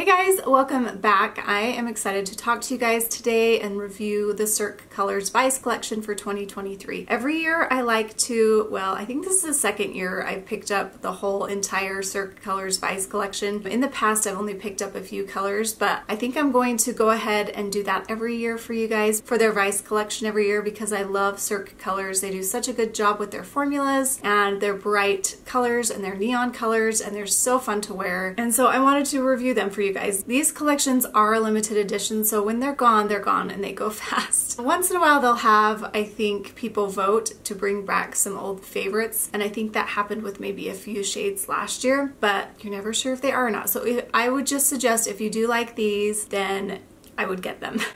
Hey guys, welcome back. I am excited to talk to you guys today and review the Cirque Colors Vice collection for 2023. Every year I like to, well, I think this is the second year I've picked up the whole entire Cirque Colors Vice collection. In the past I've only picked up a few colors, but I think I'm going to go ahead and do that every year for you guys for their Vice collection every year because I love Cirque Colors. They do such a good job with their formulas and their bright colors and their neon colors and they're so fun to wear. And so I wanted to review them for you you guys. These collections are a limited edition, so when they're gone, they're gone and they go fast. Once in a while, they'll have, I think, people vote to bring back some old favorites, and I think that happened with maybe a few shades last year, but you're never sure if they are or not. So I would just suggest if you do like these, then I would get them.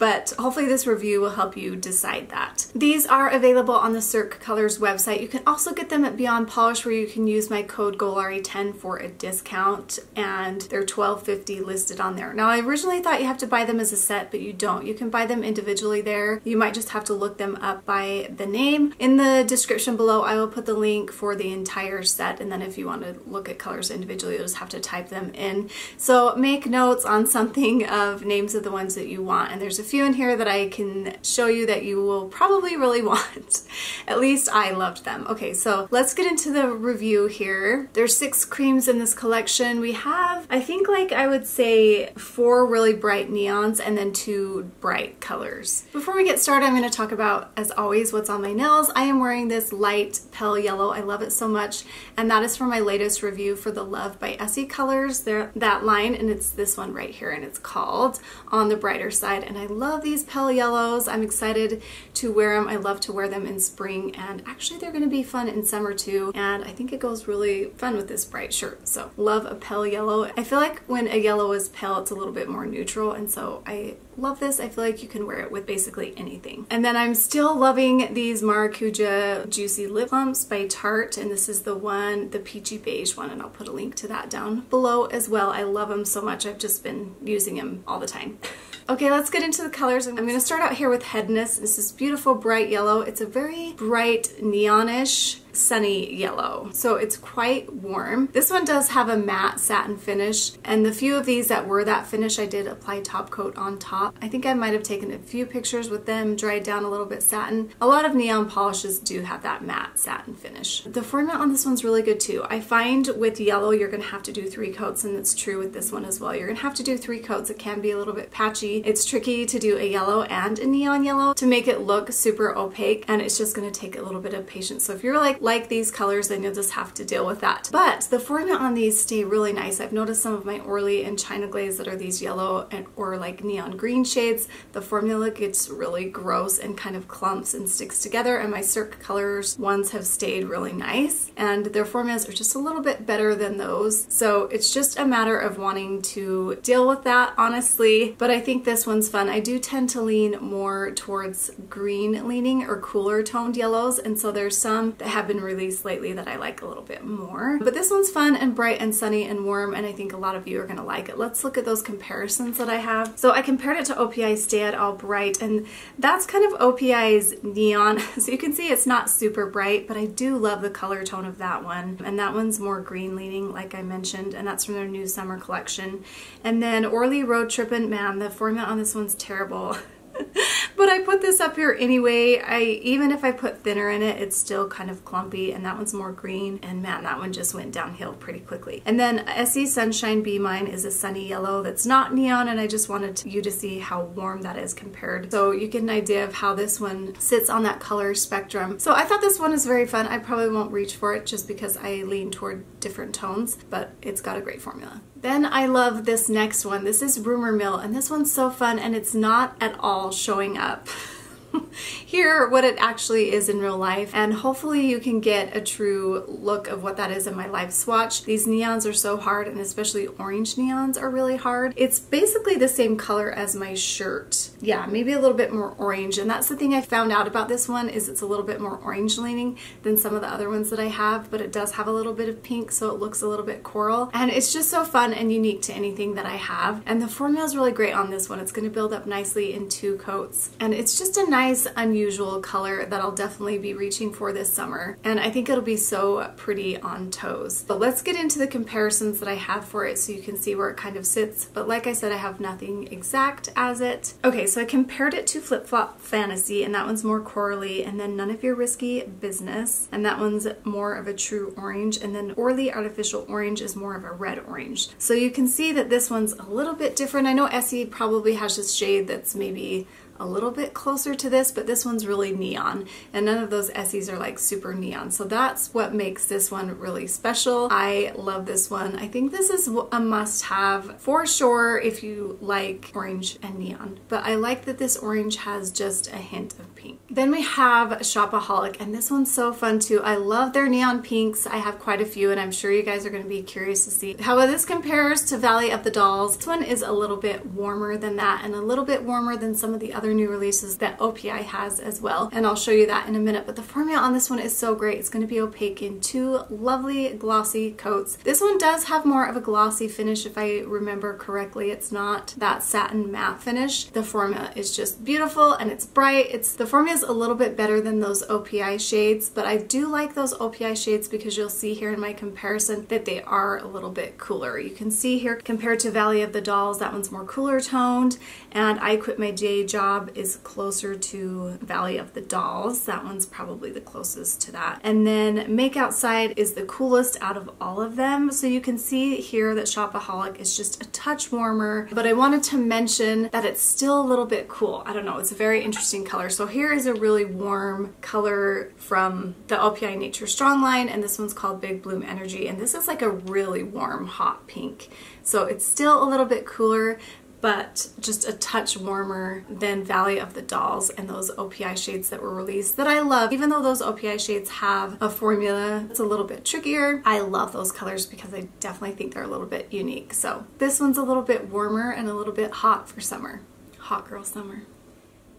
but hopefully this review will help you decide that. These are available on the Cirque Colors website. You can also get them at Beyond Polish where you can use my code GOLAURIE10 for a discount and they're $12.50 listed on there. Now I originally thought you have to buy them as a set but you don't. You can buy them individually there. You might just have to look them up by the name. In the description below I will put the link for the entire set and then if you want to look at colors individually you'll just have to type them in. So make notes on something of names of the ones that you want and there's a few in here that I can show you that you will probably really want. At least I loved them. Okay, so let's get into the review here. There's six creams in this collection. We have, I think like I would say four really bright neons and then two bright colors. Before we get started, I'm gonna talk about, as always, what's on my nails. I am wearing this light pale yellow. I love it so much. And that is for my latest review for the Love by Essie colors. They're that line, and it's this one right here, and it's called On the Brighter Side. And I love these pale yellows. I'm excited to wear them. I love to wear them in spring and actually they're to be fun in summer too and I think it goes really fun with this bright shirt. So love a pale yellow. I feel like when a yellow is pale it's a little bit more neutral and so I love this. I feel like you can wear it with basically anything. And then I'm still loving these Maracuja Juicy Lip Plumps by Tarte and this is the one, the peachy beige one and I'll put a link to that down below as well. I love them so much. I've just been using them all the time. Okay, let's get into the colors. I'm to start out here with Headness. This is beautiful bright yellow. It's a very bright neonish sunny yellow. So it's quite warm. This one does have a matte satin finish and the few of these that were that finish I did apply top coat on top. I think I might have taken a few pictures with them, dried down a little bit satin. A lot of neon polishes do have that matte satin finish. The formula on this one's really good too. I find with yellow you're going to have to do three coats and it's true with this one as well. You're going to have to do three coats. It can be a little bit patchy. It's tricky to do a yellow and a neon yellow to make it look super opaque and it's just going to take a little bit of patience. So if you're like like these colors, then you'll just have to deal with that. But the formula on these stay really nice. I've noticed some of my Orly and China Glaze that are these yellow and or like neon green shades, the formula gets really gross and kind of clumps and sticks together and my Cirque Colors ones have stayed really nice and their formulas are just a little bit better than those. So it's just a matter of wanting to deal with that honestly, but I think this one's fun. I do tend to lean more towards green leaning or cooler toned yellows and so there's some that have been released lately that I like a little bit more. But this one's fun and bright and sunny and warm and I think a lot of you are gonna like it. Let's look at those comparisons that I have. So I compared it to OPI's Stay Out All Bright and that's kind of OPI's neon. So you can see it's not super bright, but I do love the color tone of that one. And that one's more green leaning, like I mentioned, and that's from their new summer collection. And then Orly Road Trippin', man, the formula on this one's terrible. but I put this up here anyway. I Even if I put thinner in it, it's still kind of clumpy and that one's more green and man, that one just went downhill pretty quickly. And then Essie Sunshine Be Mine is a sunny yellow that's not neon and I just wanted you to see how warm that is compared. So you get an idea of how this one sits on that color spectrum. So I thought this one is very fun. I probably won't reach for it just because I lean toward different tones, but it's got a great formula. Then I love this next one. This is Rumor Mill, and this one's so fun, and it's not at all showing up. here what it actually is in real life and hopefully you can get a true look of what that is in my live swatch. These neons are so hard and especially orange neons are really hard. It's basically the same color as my shirt. Yeah, maybe a little bit more orange and that's the thing I found out about this one is it's a little bit more orange leaning than some of the other ones that I have but it does have a little bit of pink so it looks a little bit coral and it's just so fun and unique to anything that I have and the formula is really great on this one. It's going to build up nicely in two coats and it's just a nice nice, unusual color that I'll definitely be reaching for this summer. And I think it'll be so pretty on toes. But let's get into the comparisons that I have for it so you can see where it kind of sits. But like I said, I have nothing exact as it. Okay, so I compared it to Flip Flop Fantasy, and that one's more corally, and then None of Your Risky Business, and that one's more of a true orange, and then Orly Artificial Orange is more of a red orange. So you can see that this one's a little bit different. I know Essie probably has this shade that's maybe a little bit closer to this, but this one's really neon. And none of those Essies are like super neon. So that's what makes this one really special. I love this one. I think this is a must have for sure if you like orange and neon. But I like that this orange has just a hint of pink. Then we have Shopaholic and this one's so fun too. I love their neon pinks. I have quite a few and I'm sure you guys are going to be curious to see how this compares to Valley of the Dolls. This one is a little bit warmer than that and a little bit warmer than some of the other other new releases that OPI has as well. And I'll show you that in a minute. But the formula on this one is so great. It's going to be opaque in two lovely glossy coats. This one does have more of a glossy finish if I remember correctly. It's not that satin matte finish. The formula is just beautiful and it's bright. It's The formula is a little bit better than those OPI shades, but I do like those OPI shades because you'll see here in my comparison that they are a little bit cooler. You can see here compared to Valley of the Dolls, that one's more cooler toned and I Quit My Day Job job is closer to Valley of the Dolls. That one's probably the closest to that. And then Makeout-side is the coolest out of all of them. So you can see here that Shopaholic is just a touch warmer, but I wanted to mention that it's still a little bit cool. I don't know, it's a very interesting color. So here is a really warm color from the OPI Nature Strong line, and this one's called Big Bloom Energy, and this is like a really warm, hot pink. So it's still a little bit cooler, but just a touch warmer than Valley of the Dolls and those OPI shades that were released that I love. Even though those OPI shades have a formula that's a little bit trickier, I love those colors because I definitely think they're a little bit unique. So this one's a little bit warmer and a little bit hot for summer. Hot girl summer.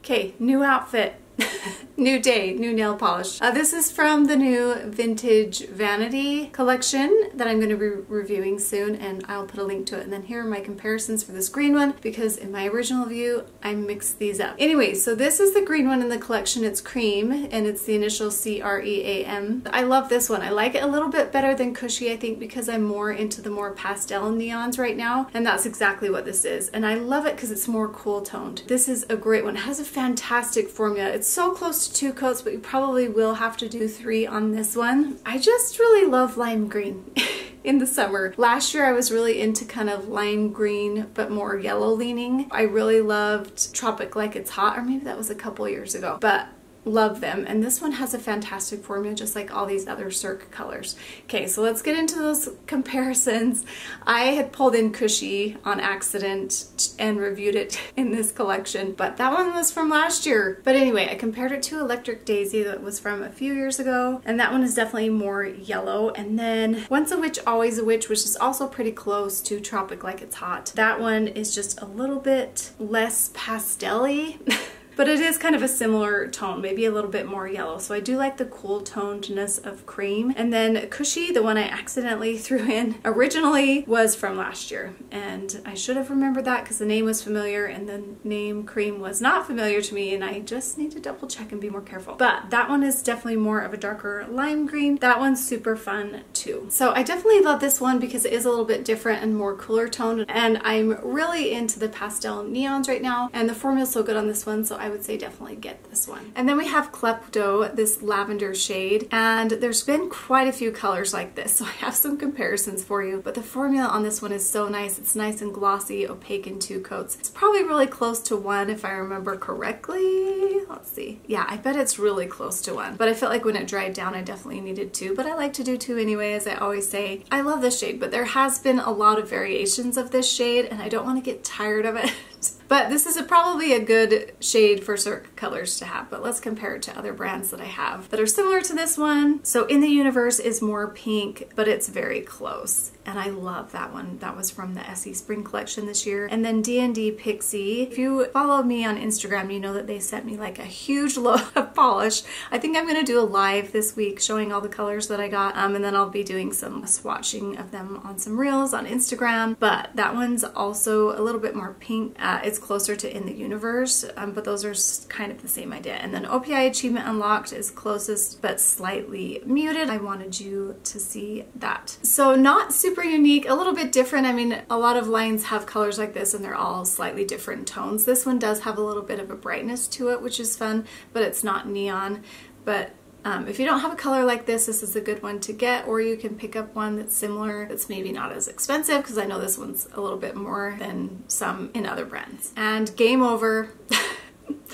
Okay, new outfit. new day, new nail polish. Uh, this is from the new Vintage Vanity collection that I'm going to be reviewing soon and I'll put a link to it. And then here are my comparisons for this green one because in my original view I mixed these up. Anyway, so this is the green one in the collection. It's cream and it's the initial C-R-E-A-M. I love this one. I like it a little bit better than Kushy I think because I'm more into the more pastel neons right now and that's exactly what this is. And I love it because it's more cool toned. This is a great one. It has a fantastic formula. It's so close to two coats, but you probably will have to do three on this one. I just really love lime green. in the summer. Last year I was really into kind of lime green but more yellow leaning. I really loved Tropic Like It's Hot or maybe that was a couple years ago. But love them and this one has a fantastic formula just like all these other Cirque colors. Okay so let's get into those comparisons. I had pulled in Kushy on accident and reviewed it in this collection but that one was from last year. But anyway I compared it to Electric Daisy that was from a few years ago and that one is definitely more yellow and then Once a Witch Always a Witch which is also pretty close to Tropic Like It's Hot. That one is just a little bit less pastel-y. but it is kind of a similar tone, maybe a little bit more yellow. So I do like the cool tonedness of cream. And then Kushy, the one I accidentally threw in originally was from last year. And I should have remembered that because the name was familiar and the name cream was not familiar to me and I just need to double check and be more careful. But that one is definitely more of a darker lime green. That one's super fun too. So I definitely love this one because it is a little bit different and more cooler toned and I'm really into the pastel neons right now and the formula is so good on this one so I would say definitely get this one. And then we have Klepto, this lavender shade, and there's been quite a few colors like this, so I have some comparisons for you, but the formula on this one is so nice. It's nice and glossy, opaque in two coats. It's probably really close to one if I remember correctly. Let's see. Yeah, I bet it's really close to one, but I felt like when it dried down, I definitely needed two, but I like to do two anyway, as I always say. I love this shade, but there has been a lot of variations of this shade, and I don't want to get tired of it. But this is a, probably a good shade for Cirque colors to have, but let's compare it to other brands that I have that are similar to this one. So In the Universe is more pink, but it's very close and I love that one. That was from the Essie Spring Collection this year. And then D&D Pixie. If you follow me on Instagram, you know that they sent me like a huge load of polish. I think I'm gonna do a live this week showing all the colors that I got, um, and then I'll be doing some swatching of them on some reels on Instagram. But that one's also a little bit more pink. Uh, it's closer to In the Universe, um, but those are kind of the same idea. And then OPI Achievement Unlocked is closest but slightly muted. I wanted you to see that. So not super unique, a little bit different. I mean, a lot of lines have colors like this and they're all slightly different tones. This one does have a little bit of a brightness to it, which is fun, but it's not neon. But um, if you don't have a color like this, this is a good one to get, or you can pick up one that's similar, that's maybe not as expensive, because I know this one's a little bit more than some in other brands. And Game Over.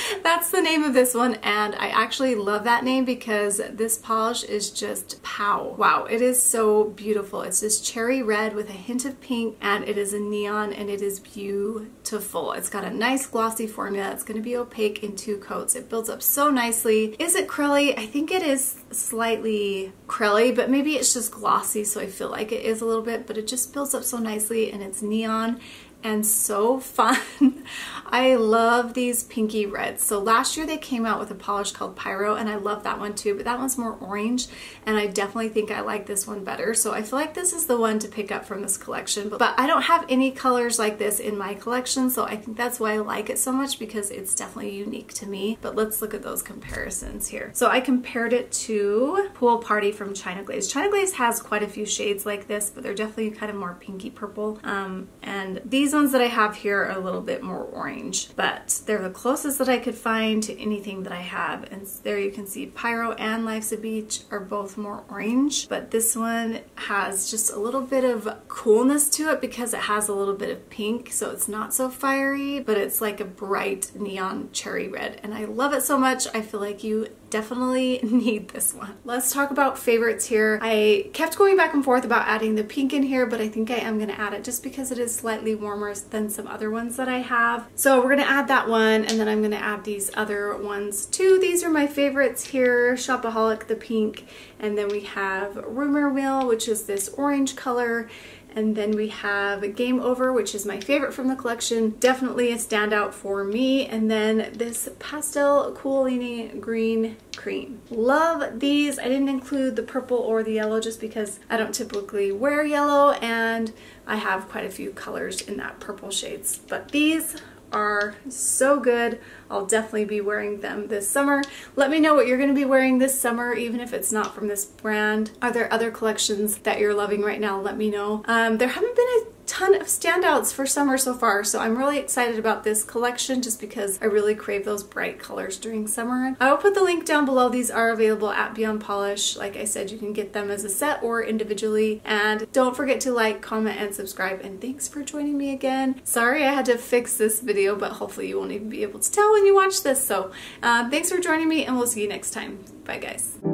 That's the name of this one and I actually love that name because this polish is just pow. Wow, it is so beautiful. It's this cherry red with a hint of pink and it is a neon and it is beautiful. It's got a nice glossy formula. It's going to be opaque in two coats. It builds up so nicely. Is it curly? I think it is slightly curly, but maybe it's just glossy so I feel like it is a little bit, but it just builds up so nicely and it's neon and so fun. I love these pinky reds. So last year they came out with a polish called Pyro and I love that one too, but that one's more orange and I definitely think I like this one better. So I feel like this is the one to pick up from this collection, but, I don't have any colors like this in my collection. So I think that's why I like it so much because it's definitely unique to me. But let's look at those comparisons here. So I compared it to Pool Party from China Glaze. China Glaze has quite a few shades like this, but they're definitely kind of more pinky purple. Um, and these ones that I have here are a little bit more orange but they're the closest that I could find to anything that I have. And there you can see Pyro and Life's a Beach are both more orange, but this one has just a little bit of coolness to it because it has a little bit of pink, so it's not so fiery, but it's like a bright neon cherry red. And I love it so much, I feel like you definitely need this one. Let's talk about favorites here. I kept going back and forth about adding the pink in here, but I think I am gonna add it just because it is slightly warmer than some other ones that I have. So we're gonna add that one and then I'm gonna add these other ones too. These are my favorites here, Shopaholic, the pink, and then we have Rumor Mill, which is this orange color, and then we have Game Over, which is my favorite from the collection. Definitely a standout for me. And then this Pastel Coolini Green Cream. Love these. I didn't include the purple or the yellow just because I don't typically wear yellow and I have quite a few colors in that purple shades. But these are so good. I'll definitely be wearing them this summer. Let me know what you're going to be wearing this summer, even if it's not from this brand. Are there other collections that you're loving right now? Let me know. Um, there haven't been a ton of standouts for summer so far, so I'm really excited about this collection just because I really crave those bright colors during summer. I will put the link down below. These are available at Beyond Polish. Like I said, you can get them as a set or individually. And don't forget to like, comment, and subscribe. And thanks for joining me again. Sorry I had to fix this video, but hopefully you won't even be able to tell when you watch this. So uh, thanks for joining me and we'll see you next time. Bye guys.